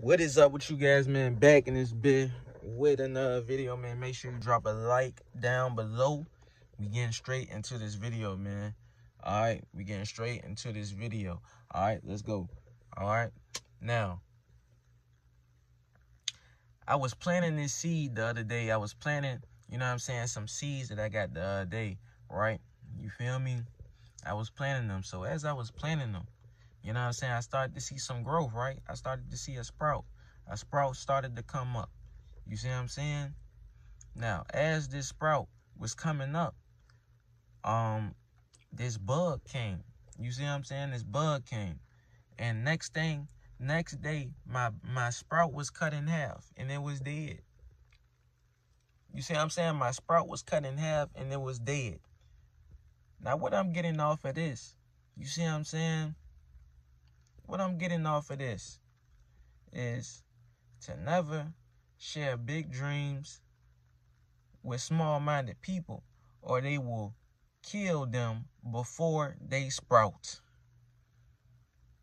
What is up with you guys, man? Back in this bit with another video, man. Make sure you drop a like down below. We getting straight into this video, man. All right, we getting straight into this video. All right, let's go. All right, now I was planting this seed the other day. I was planting, you know what I'm saying, some seeds that I got the other day, right? You feel me? I was planting them. So as I was planting them, you know what I'm saying? I started to see some growth, right? I started to see a sprout. A sprout started to come up. You see what I'm saying? Now, as this sprout was coming up, um, this bug came. You see what I'm saying? This bug came. And next thing, next day, my my sprout was cut in half and it was dead. You see what I'm saying? My sprout was cut in half and it was dead. Now what I'm getting off of this, you see what I'm saying? What I'm getting off of this is to never share big dreams with small-minded people or they will kill them before they sprout.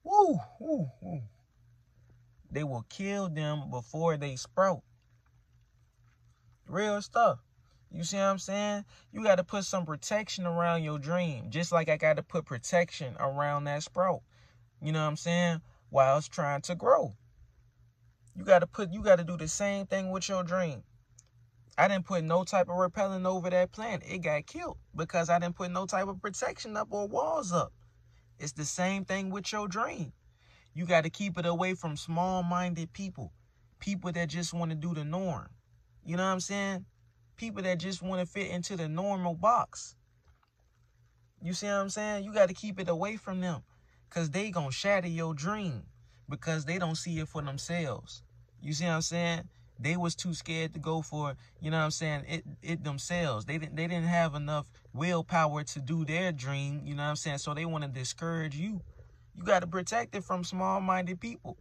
Woo, woo, woo. They will kill them before they sprout. Real stuff. You see what I'm saying? You got to put some protection around your dream, just like I got to put protection around that sprout you know what I'm saying, while it's trying to grow. You got to put, you got to do the same thing with your dream. I didn't put no type of repellent over that plant. It got killed because I didn't put no type of protection up or walls up. It's the same thing with your dream. You got to keep it away from small-minded people. People that just want to do the norm. You know what I'm saying? People that just want to fit into the normal box. You see what I'm saying? You got to keep it away from them. Because they going to shatter your dream because they don't see it for themselves. You see what I'm saying? They was too scared to go for, you know what I'm saying, it it themselves. They didn't they didn't have enough willpower to do their dream, you know what I'm saying? So they want to discourage you. You got to protect it from small-minded people.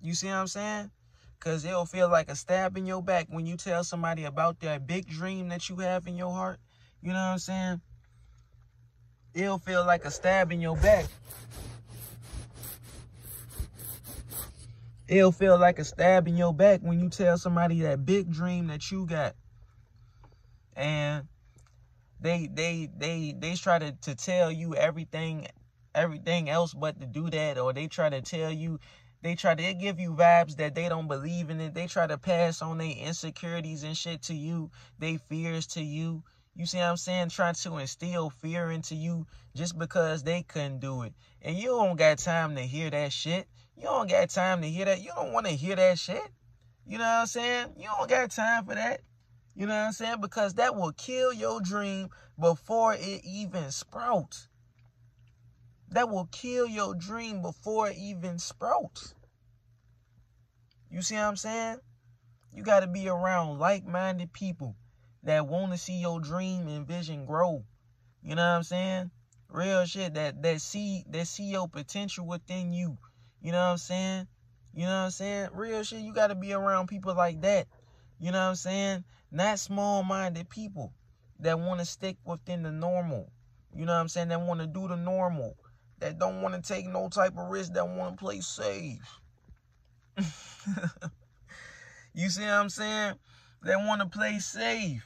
You see what I'm saying? Because it'll feel like a stab in your back when you tell somebody about that big dream that you have in your heart. You know what I'm saying? It'll feel like a stab in your back It'll feel like a stab in your back when you tell somebody that big dream that you got. And they they they they try to, to tell you everything everything else but to do that or they try to tell you they try to give you vibes that they don't believe in it. They try to pass on their insecurities and shit to you, they fears to you. You see what I'm saying? Trying to instill fear into you just because they couldn't do it. And you don't got time to hear that shit. You don't got time to hear that. You don't want to hear that shit. You know what I'm saying? You don't got time for that. You know what I'm saying? Because that will kill your dream before it even sprouts. That will kill your dream before it even sprouts. You see what I'm saying? You got to be around like-minded people that want to see your dream and vision grow. You know what I'm saying? Real shit that that see that see your potential within you. You know what I'm saying? You know what I'm saying? Real shit, you got to be around people like that. You know what I'm saying? Not small-minded people that want to stick within the normal. You know what I'm saying? That want to do the normal. That don't want to take no type of risk. That want to play safe. you see what I'm saying? That want to play safe.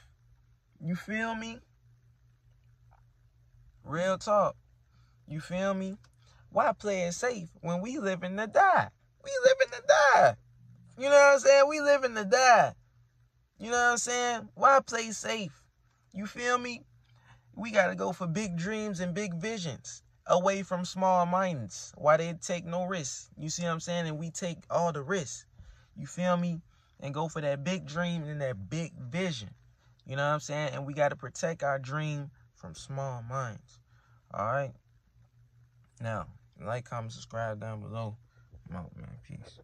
You feel me? Real talk. You feel me? Why play it safe when we living to die? We living to die. You know what I'm saying? We living to die. You know what I'm saying? Why play safe? You feel me? We got to go for big dreams and big visions away from small minds. Why they take no risks? You see what I'm saying? And we take all the risks. You feel me? And go for that big dream and that big vision. You know what I'm saying? And we got to protect our dream from small minds. All right? Now, like, comment, subscribe down below. I'm out, man. Peace.